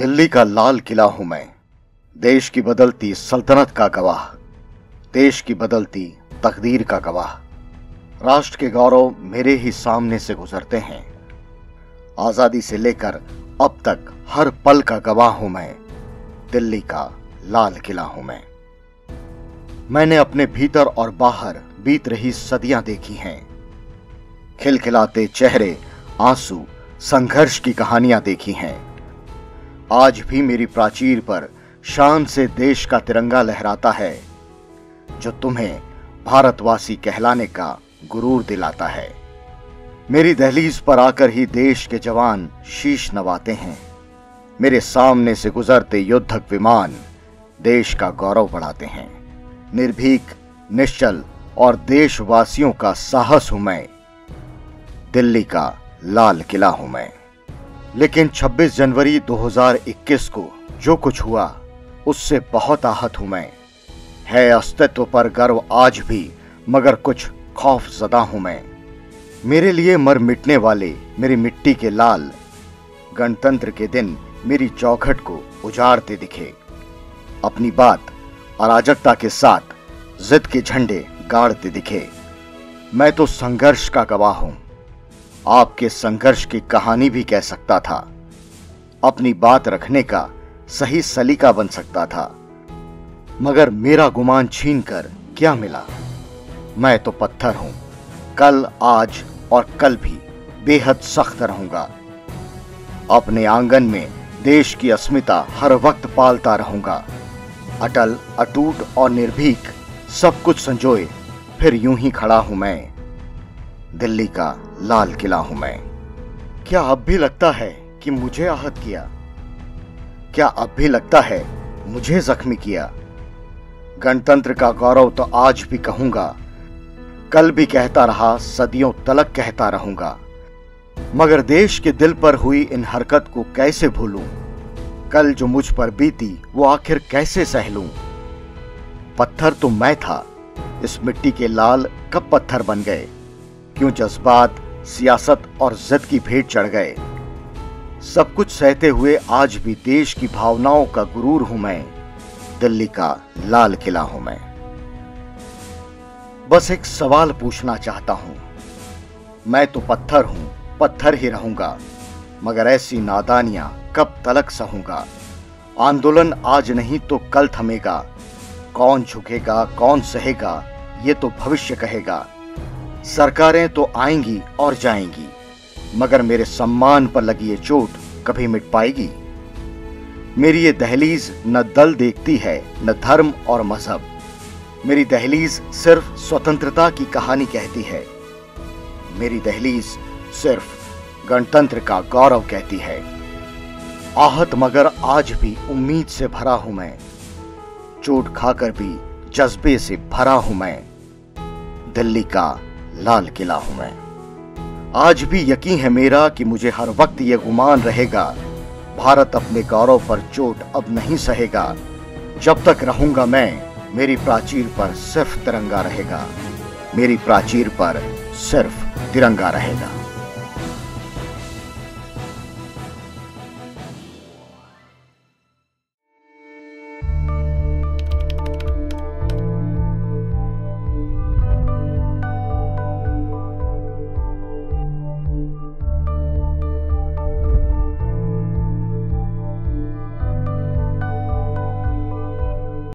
दिल्ली का लाल किला हूँ मैं। देश की बदलती सल्तनत का गवाह, देश की बदलती तकदीर का गवाह। राष्ट्र के गौरव मेरे ही सामने से गुजरते हैं। आज़ादी से लेकर अब तक हर पल का गवाह हूँ मैं। दिल्ली का लाल किला हूँ मैं। मैंने अपने भीतर और बाहर बीत रही सदियाँ देखी हैं। खिलखिलाते चेहरे, आँसू, संघर्ष की कहानियाँ देखी हैं। आज भी मेरी प्राचीर पर शान से देश का तिरंगा लहराता है, जो तुम्हें भारतवासी कहलाने का गुरूर दिलाता है। मेरी दहलीज पर आकर ही देश के जवान शीश नवाते हैं। मेरे सामने से गुजरते युद्धक विमान देश का गौरव बढ़ाते हैं। निर्भीक, निश्चल और देशवासियों का साहस हूँ मैं। दिल्ली का लाल किला हूँ मैं। लेकिन 26 जनवरी 2021 को जो कुछ हुआ, उससे बहुत आहत हूँ मैं। है अस्तित्व पर गर्व आज भी, मगर कुछ खौफ जदा हूँ मैं। मेरे लिए मर मिटने वाले मेरी मिट्टी के लाल, गणतंत्र के दिन मेरी चौखट को उजाड़ते दिखे। अपनी बात, अराजकता के साथ, जिद के झंडे गाड़ते दिखे। मैं तो संघर्ष का गवाह हूँ। आपके संघर्ष की कहानी भी कह सकता था। अपनी बात रखने का सही सलीका बन सकता था। मगर मेरा गुमान छीन कर क्या मिला? मैं तो पत्थर हूँ। कल, आज और कल भी बेहद सख्त रहूँगा। अपने आँगन में देश की अस्मिता हर वक्त पालता रहूँगा। अटल, अटूट और निर्भीक सब कुछ संजोए, फिर यूँ ही खड़ा हूँ मैं। दिल्ली का लाल किला हूँ मैं। क्या अब भी लगता है कि मुझे आहत किया? क्या अब भी लगता है मुझे जख्मी किया? गणतंत्र का गौरव तो आज भी कहूँगा। कल भी कहता रहा, सदियों तलक कहता रहूँगा। मगर देश के दिल पर हुई इन हरकत को कैसे भूलूं? कल जो मुझ पर बीती, वो आखिर कैसे सह लूँ? पत्थर तो मैं था। इस मिट्टी के लाल कब पत्थर बन गए? क्यों जज्बात, सियासत और जिद की भेंट चढ़ गए। सब कुछ सहते हुए आज भी देश की भावनाओं का गुरूर हूँ मैं, दिल्ली का लाल किला हूँ मैं। बस एक सवाल पूछना चाहता हूँ। मैं तो पत्थर हूँ, पत्थर ही रहूँगा, मगर ऐसी नादानियाँ कब तलक सहूँगा? आंदोलन आज नहीं तो कल थमेगा, कौन झुकेगा, कौन सहेगा, ये तो भविष्य कहेगा। सरकारें तो आएँगी और जाएँगी, मगर मेरे सम्मान पर लगी ये चोट कभी मिट पाएगी। मेरी ये दहलीज न दल देखती है, न धर्म और मज़हब। मेरी दहलीज सिर्फ़ स्वतंत्रता की कहानी कहती है। मेरी दहलीज सिर्फ़ गणतंत्र का गौरव कहती है। आहत मगर आज भी उम्मीद से भरा हूँ मैं। चोट खाकर भी जज्बे से भरा हूँ मैं। दिल्ली का लाल किला हूँ मैं। आज भी यकीन है मेरा कि मुझे हर वक्त यह गुमान रहेगा, भारत अपने गौरव पर चोट अब नहीं सहेगा। जब तक रहूँगा मैं, मेरी प्राचीर पर सिर्फ़ तिरंगा रहेगा। मेरी प्राचीर पर सिर्फ़ तिरंगा रहेगा।